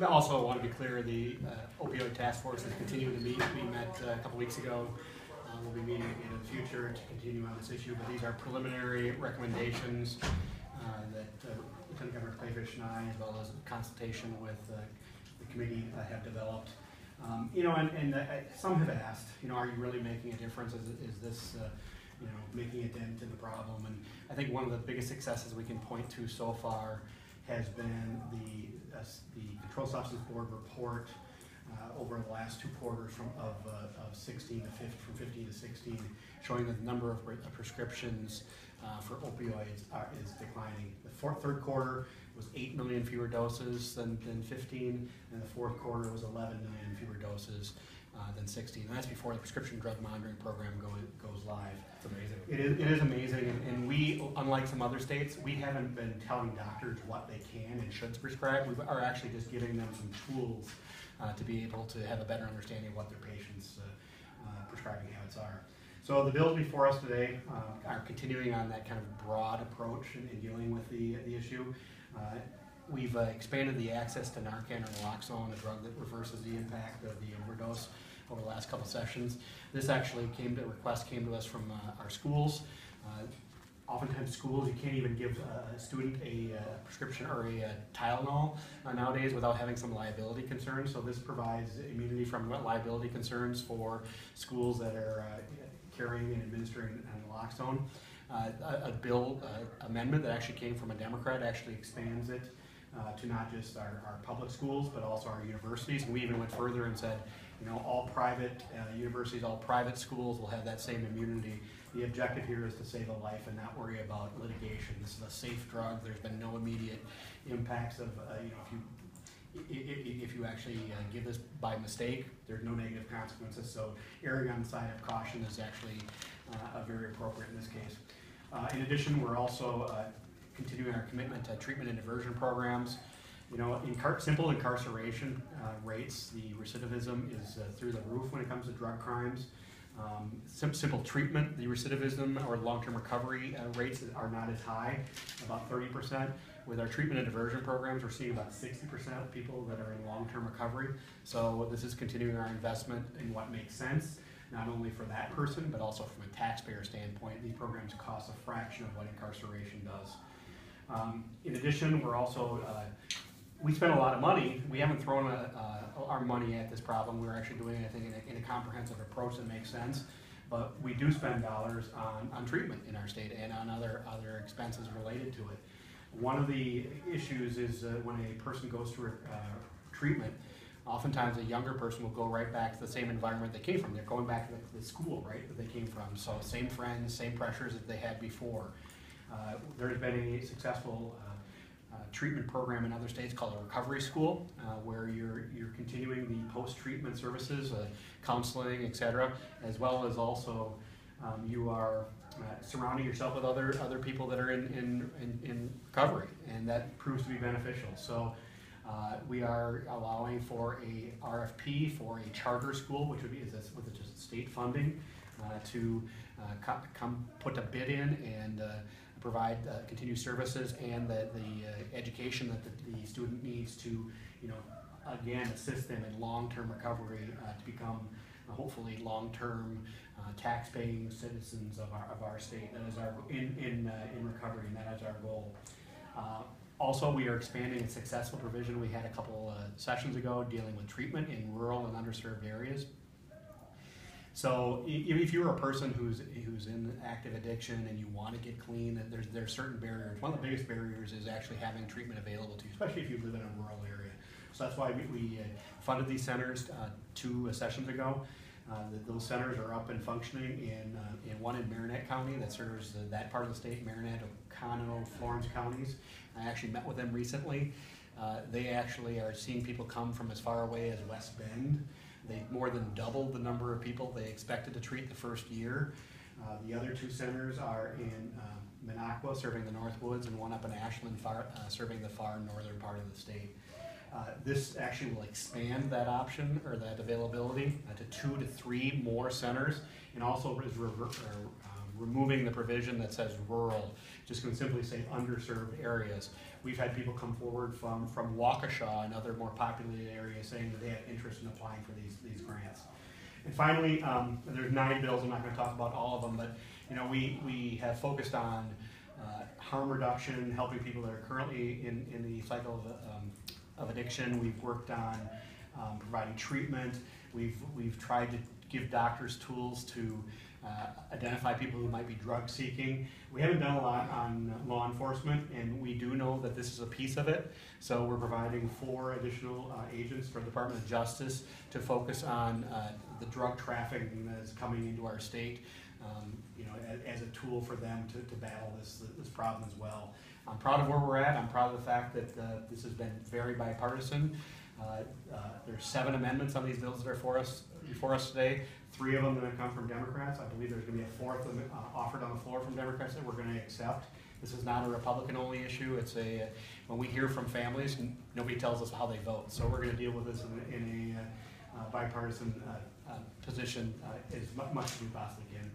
I also I want to be clear, the uh, opioid task force is continuing to meet. We met uh, a couple weeks ago. Uh, We'll be meeting again in the future to continue on this issue, but these are preliminary recommendations uh, that uh, Lieutenant Governor Kleefisch and I, as well as consultation with uh, the committee, have developed. Um, You know, and, and some have asked, you know, are you really making a difference? Is, is this, you know, making a dent in the problem? And I think one of the biggest successes we can point to so far has been the, uh, the Control Substance Board report uh, over the last two quarters from, of, uh, of sixteen to fif, from fifteen to sixteen, showing that the number of uh, prescriptions uh, for opioids are, is declining. The fourth, third quarter was eight million fewer doses than, than fifteen, and the fourth quarter was eleven million fewer doses uh, than sixteen. And that's before the prescription drug monitoring program going, goes live. It's amazing. It is, it is amazing, and, and we, unlike some other states, we haven't been telling doctors what they can and should prescribe. We are actually just giving them some tools uh, to be able to have a better understanding of what their patients' uh, uh, prescribing habits are. So the bills before us today uh, are continuing on that kind of broad approach in, in dealing with the, the issue. Uh, We've uh, expanded the access to Narcan or naloxone, a drug that reverses the impact of the overdose over the last couple sessions. This actually came to, a request came to us from uh, our schools. Uh, Oftentimes schools, you can't even give a student a uh, prescription or a uh, Tylenol nowadays without having some liability concerns. So this provides immunity from liability concerns for schools that are carrying and administering naloxone. Uh, A a bill uh, amendment that actually came from a Democrat actually expands it uh, to not just our, our public schools, but also our universities. And we even went further and said, you know, all private uh, universities, all private schools will have that same immunity. The objective here is to save a life and not worry about litigation. This is a safe drug. There's been no immediate impacts of, uh, you know, if you if you actually uh, give this by mistake, there's no negative consequences. So erring on the side of caution is actually uh, very appropriate in this case. Uh, In addition, we're also uh, continuing our commitment to treatment and diversion programs. You know, incar- simple incarceration uh, rates, the recidivism is uh, through the roof when it comes to drug crimes. Um, sim- simple treatment, the recidivism or long-term recovery uh, rates are not as high, about thirty percent. With our treatment and diversion programs, we're seeing about sixty percent of people that are in long-term recovery. So this is continuing our investment in what makes sense, not only for that person, but also from a taxpayer standpoint. These programs cost a fraction of what incarceration does. Um, in addition, we're also, uh, we spend a lot of money. We haven't thrown a, uh, our money at this problem. We're actually doing it, I think, in a, in a comprehensive approach that makes sense. But we do spend dollars on, on treatment in our state and on other, other expenses related to it. One of the issues is uh, when a person goes through uh, treatment, oftentimes a younger person will go right back to the same environment they came from. They're going back to the, the school, right, that they came from. So same friends, same pressures that they had before. Uh, There's been a successful uh, uh, treatment program in other states called a recovery school, uh, where you're, you're continuing the post-treatment services, uh, counseling, etc., as well as also um, you are uh, surrounding yourself with other, other people that are in, in, in, in recovery, and that proves to be beneficial. So uh, we are allowing for a RFP for a charter school, which would be, is this, with just state funding, uh, to uh, co- come put a bid in and uh, provide uh, continued services and the, the education that the, the student needs to, you know, again, assist them in long-term recovery to become hopefully long-term uh, tax-paying citizens of our, of our state. That is our, in, in, uh, in recovery, and that is our goal. Uh, Also, we are expanding a successful provision we had a couple uh, sessions ago dealing with treatment in rural and underserved areas. So if you're a person who's, who's in active addiction and you want to get clean, there's, there's certain barriers. One of the biggest barriers is actually having treatment available to you, especially if you live in a rural area. So that's why we, we uh, funded these centers uh, two sessions ago. Uh, th- Those centers are up and functioning in, uh, in one in Marinette County that serves that part of the state, Marinette, Oconto, Florence counties. I actually met with them recently. Uh, They actually are seeing people come from as far away as West Bend. They more than doubled the number of people they expected to treat the first year. Uh, The other two centers are in uh, Minocqua, serving the North Woods, and one up in Ashland, far, uh, serving the far northern part of the state. Uh, This actually will expand that option, or that availability, uh, to two to three more centers, and also is rever- um, removing the provision that says rural, just gonna simply say underserved areas. We've had people come forward from, from Waukesha and other more populated areas saying that they have interest in applying for these, these grants. And finally, um, there's nine bills, I'm not gonna talk about all of them, but, you know, we, we have focused on, uh, harm reduction, helping people that are currently in, in the cycle of, um, of addiction. We've worked on, um, providing treatment. We've, we've tried to give doctors tools to, uh, identify people who might be drug seeking. We haven't done a lot on law enforcement, and we do know that this is a piece of it. So we're providing four additional uh, agents for the Department of Justice to focus on uh, the drug trafficking that is coming into our state. Um, you know, as, as a tool for them to, to battle this this problem as well. I'm proud of where we're at. I'm proud of the fact that uh, this has been very bipartisan. Uh, uh, there's seven amendments on these bills that are for us before us today. Three of them that have come from Democrats. I believe there's going to be a fourth am- uh, offered on the floor from Democrats that we're going to accept. This is not a Republican-only issue. It's a when we hear from families, nobody tells us how they vote. So we're going to deal with this in, a- in a uh, uh, bipartisan uh, uh, position uh, as mu- much as we possibly can.